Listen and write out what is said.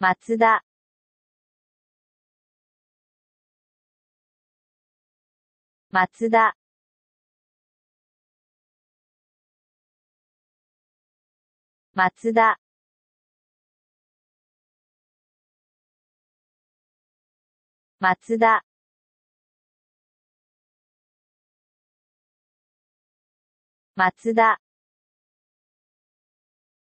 松田。松田。松田。松田。松田。